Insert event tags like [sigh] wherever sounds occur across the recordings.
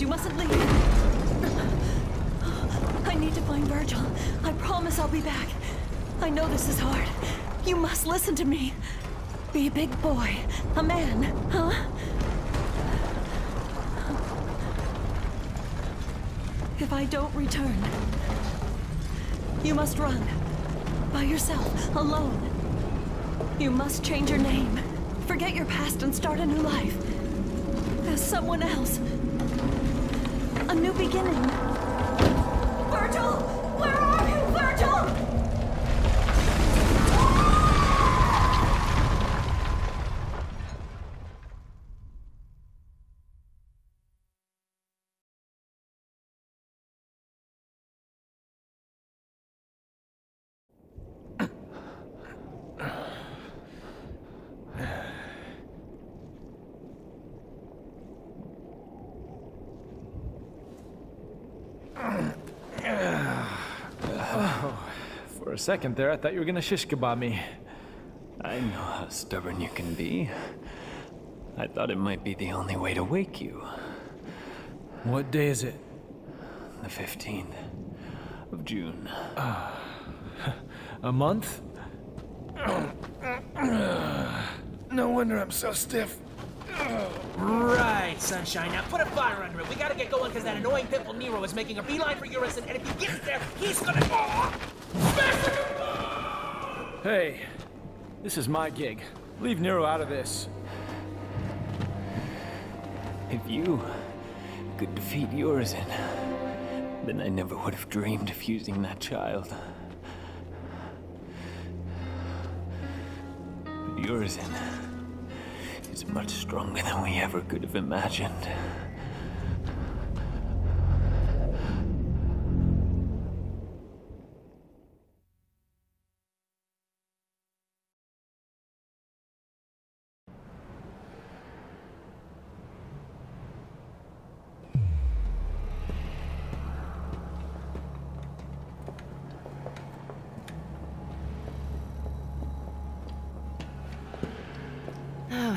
You mustn't leave. I need to find Virgil. I promise I'll be back. I know this is hard. You must listen to me. Be a big boy. A man, huh? If I don't return, you must run. By yourself, alone. You must change your name. Forget your past and start a new life. As someone else. A new beginning. Second there, I thought you were gonna shish kebab me. I know how stubborn you can be. I thought it might be the only way to wake you. What day is it? The 15th of June. Ah, [laughs] a month? [clears throat] No wonder I'm so stiff. Right, Sunshine. Now put a fire under it. We gotta get going because that annoying pimple Nero is making a beeline for Urizen, and if he gets there, he's gonna. Oh! Hey, this is my gig. Leave Nero out of this. If you could defeat Urizen, then I never would have dreamed of using that child. But Urizen is much stronger than we ever could have imagined.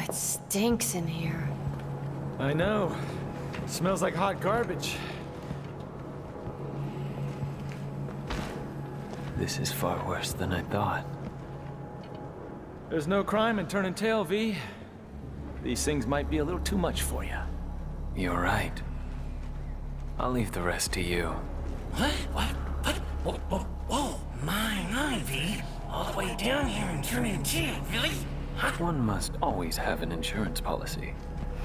It stinks in here. I know. smells like hot garbage. This is far worse than I thought. There's no crime in turning tail, V. These things might be a little too much for you. You're right. I'll leave the rest to you. What? What? What? Whoa, whoa, whoa. My, my, V. All the way down here and turning tail, really? One must always have an insurance policy.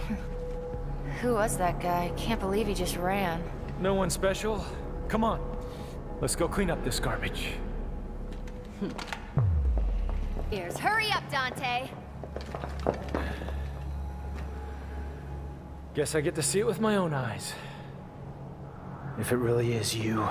[laughs] Who was that guy? Can't believe he just ran. No one special? Come on. Let's go clean up this garbage. [laughs] Ears. Hurry up, Dante! Guess I get to see it with my own eyes. If it really is you.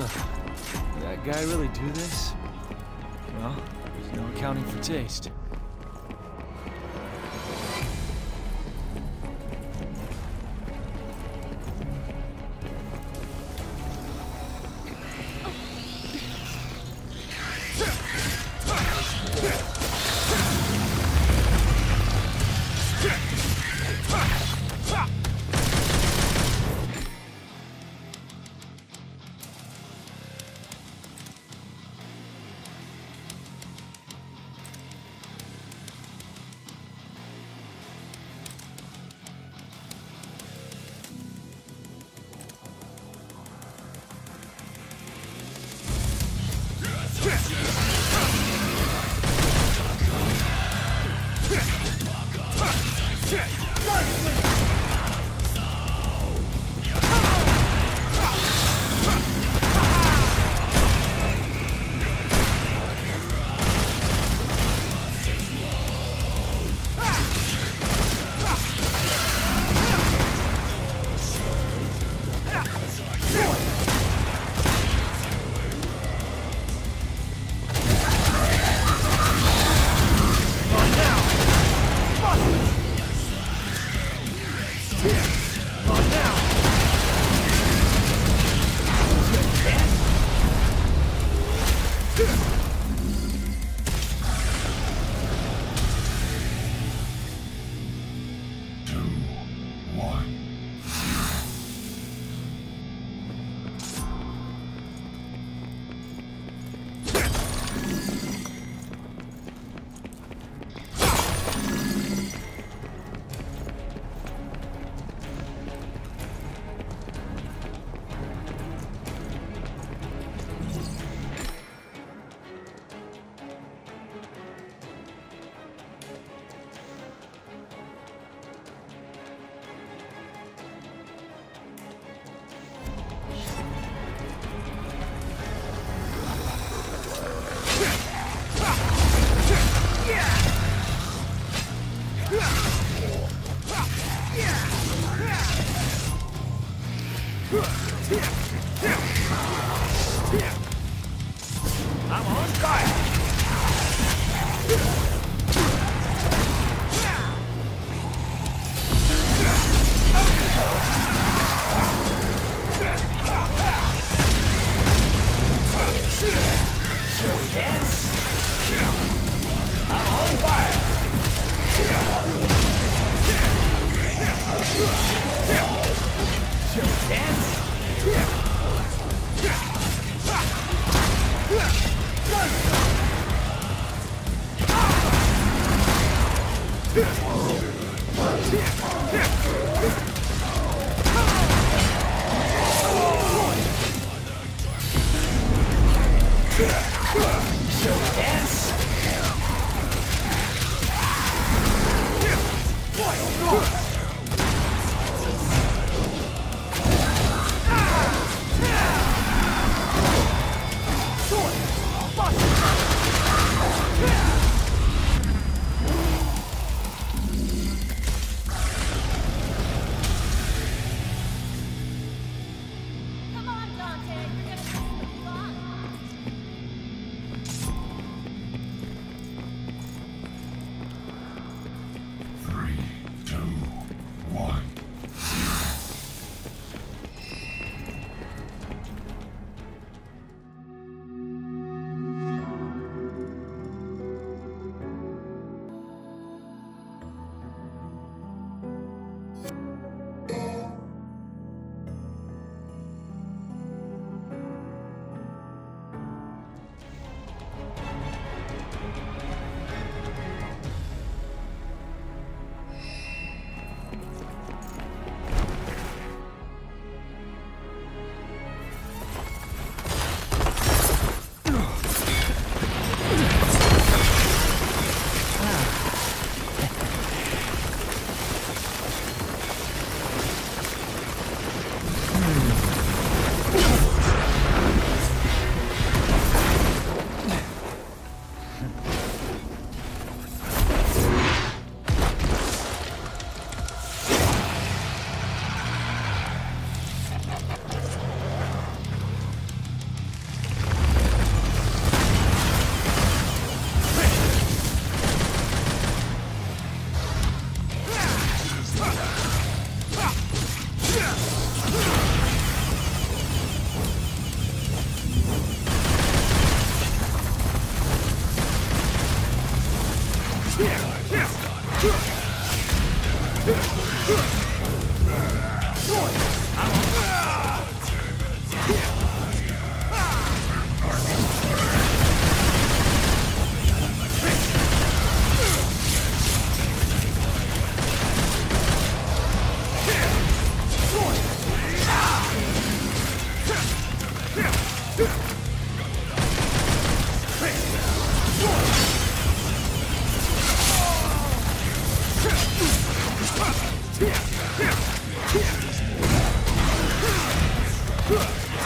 Ugh. That guy really do this? Well, there's no accounting for taste.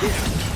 Yeah.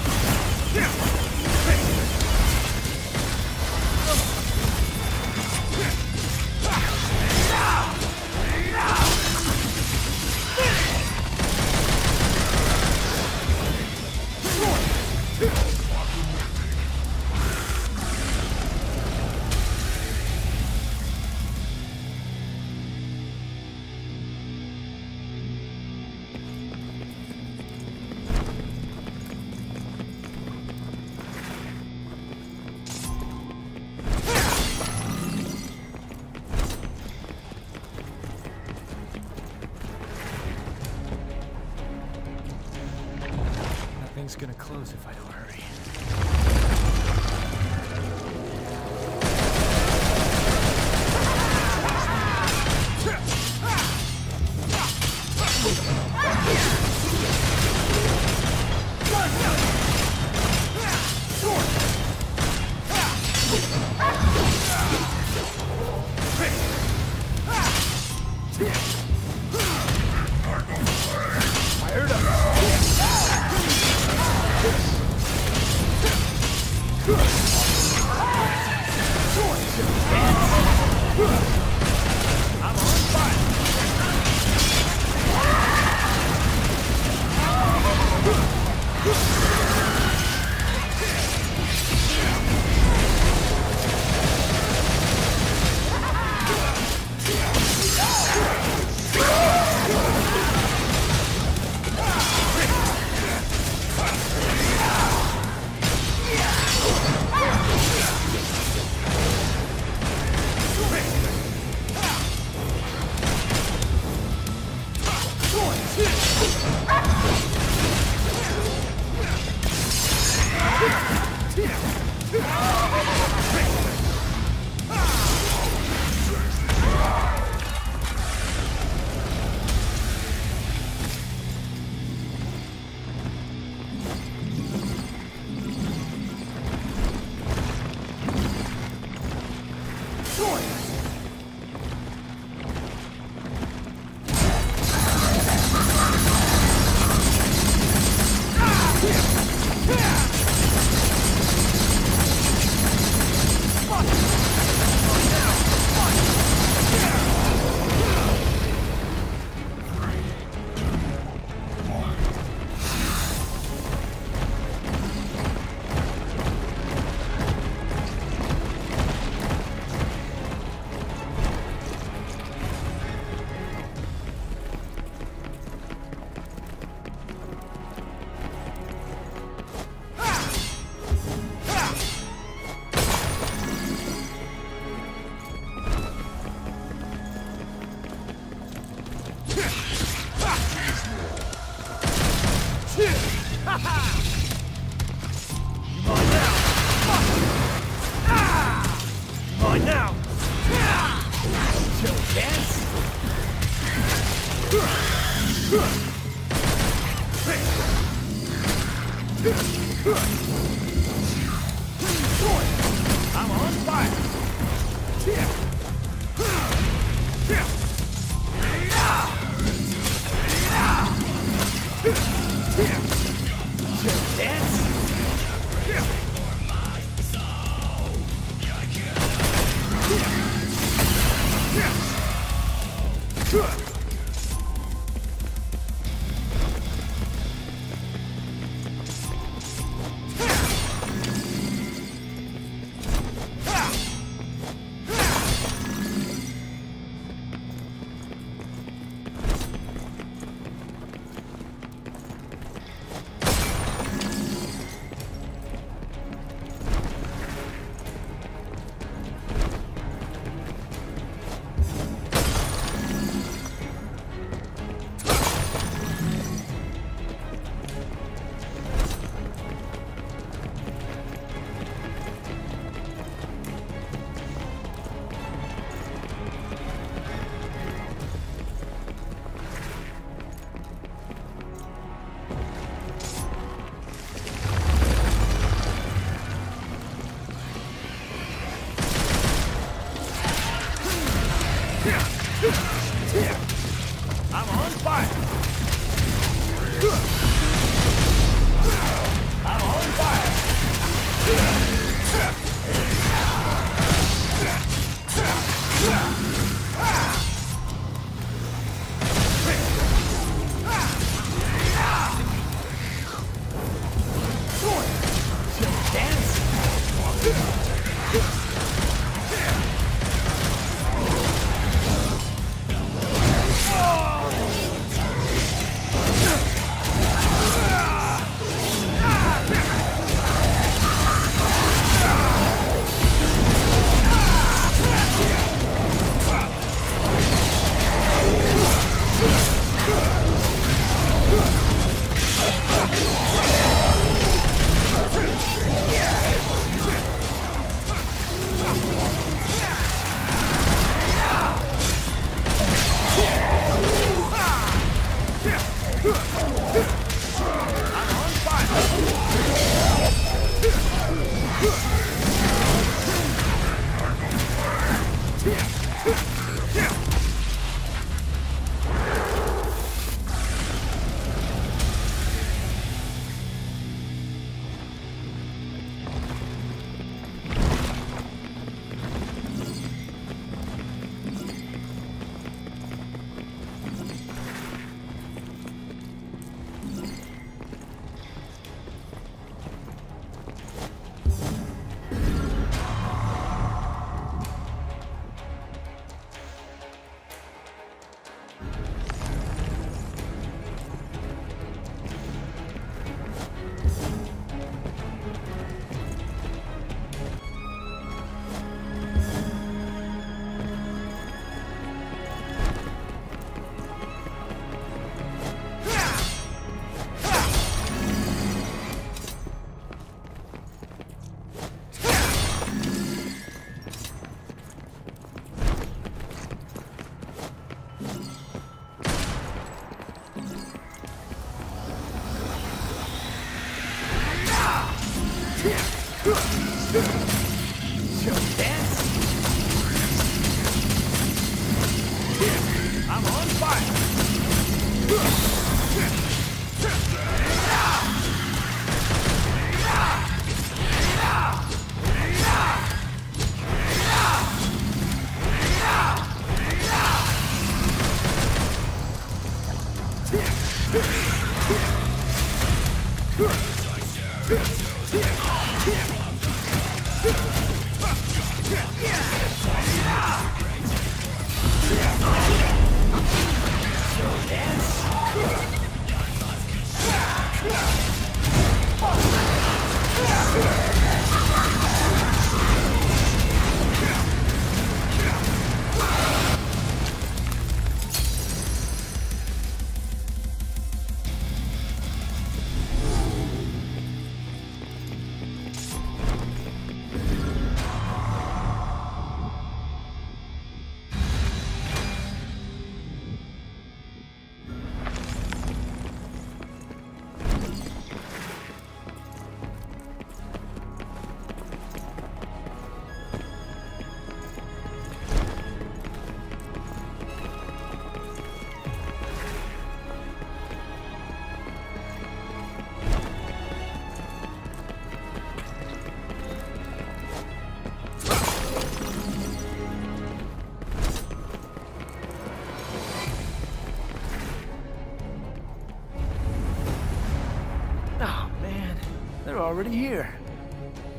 Already here.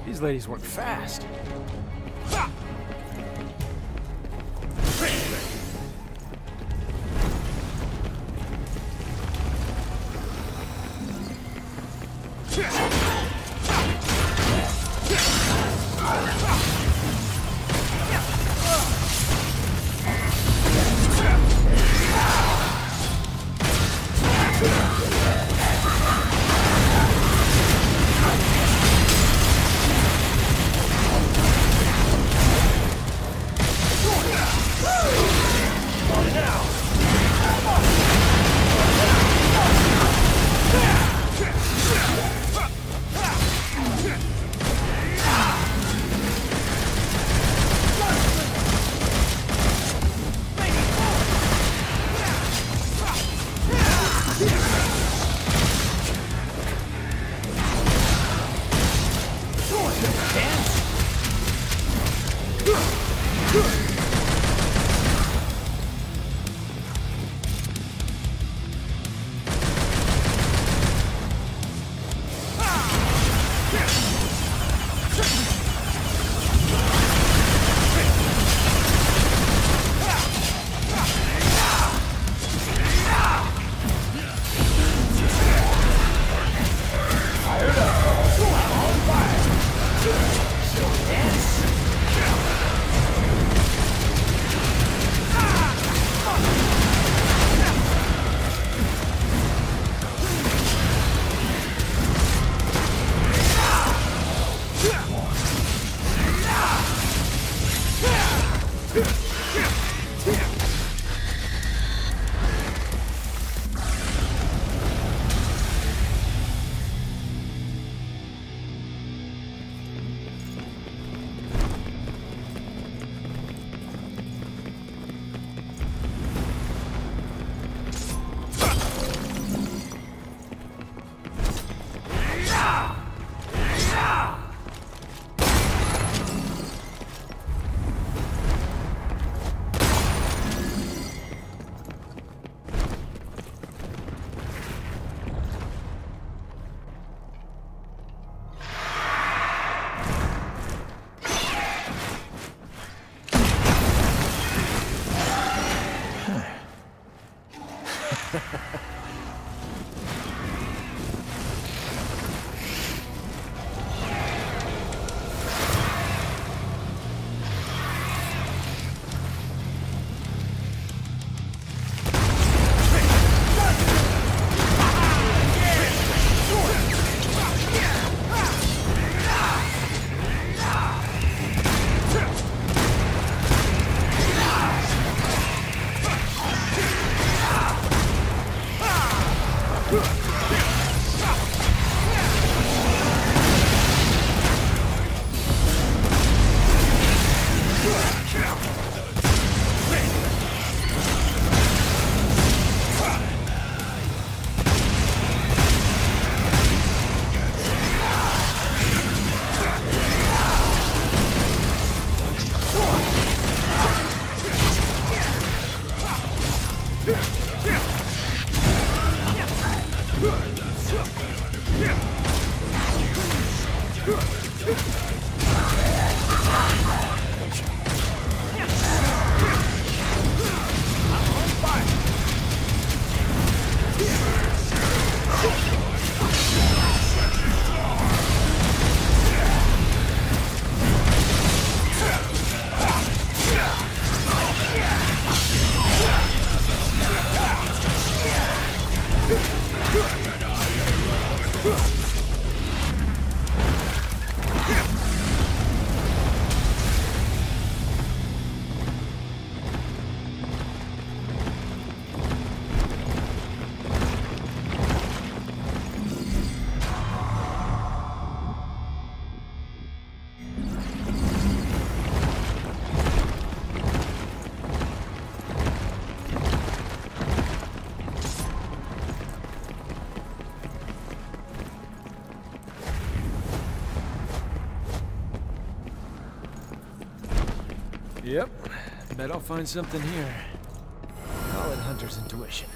These ladies work fast. Find something here. Call it hunter's intuition.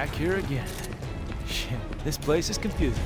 Back here again. Shit, this place is confusing.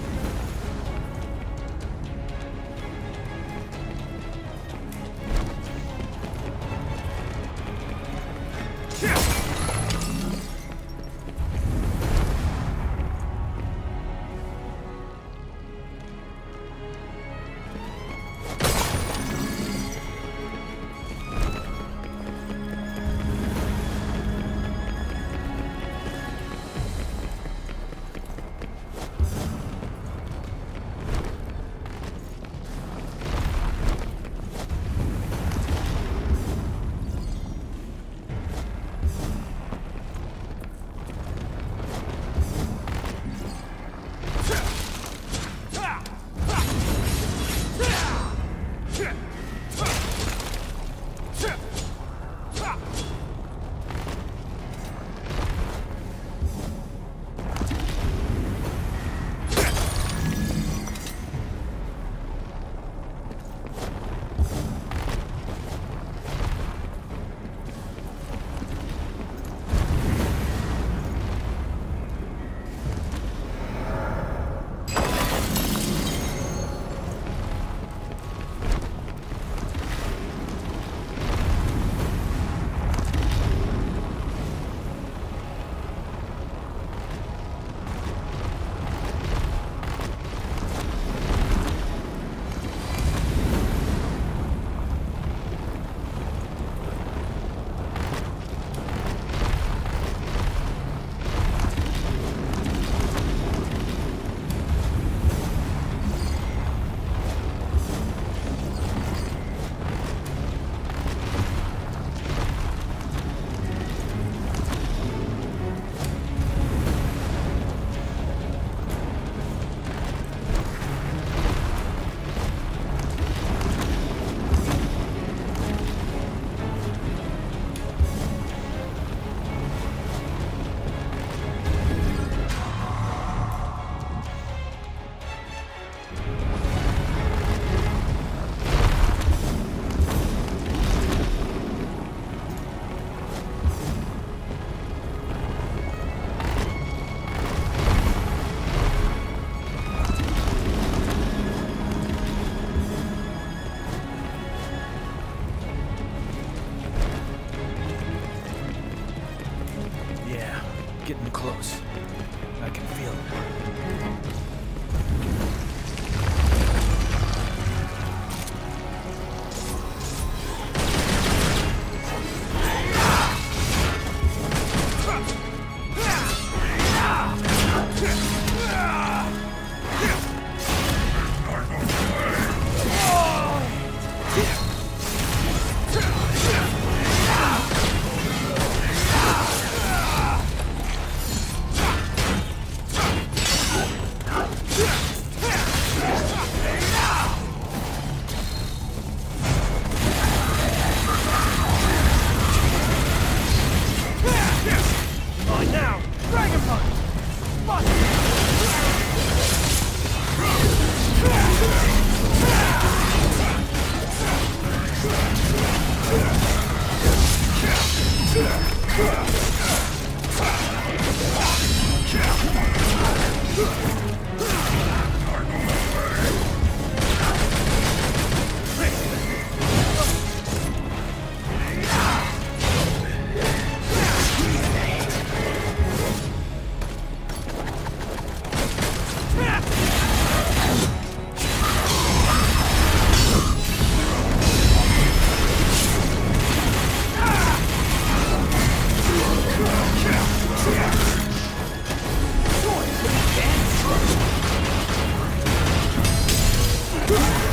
Oh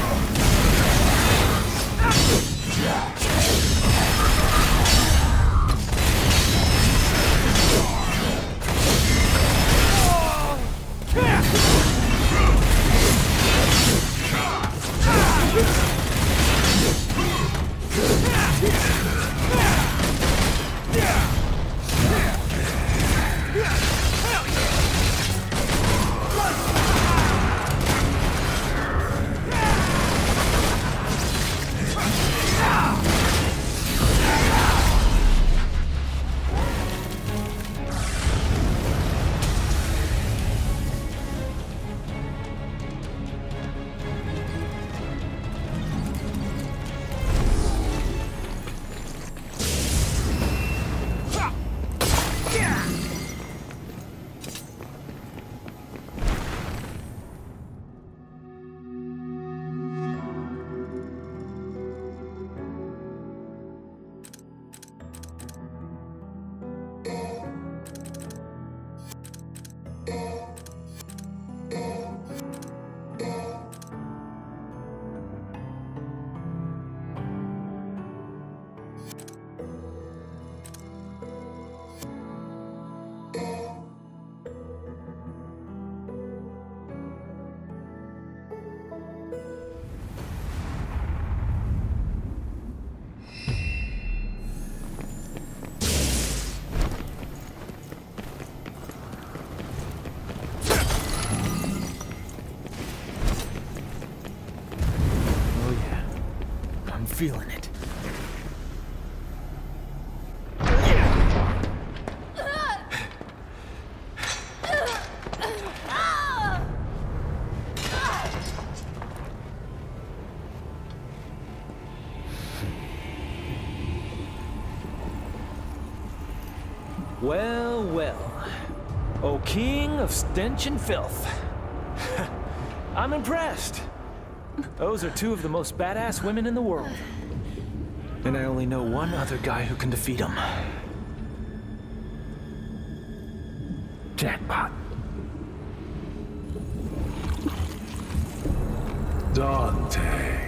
feeling it. Well, well. O king of stench and filth. [laughs] I'm impressed. Those are two of the most badass women in the world. And I only know one other guy who can defeat them. Jackpot. Dante.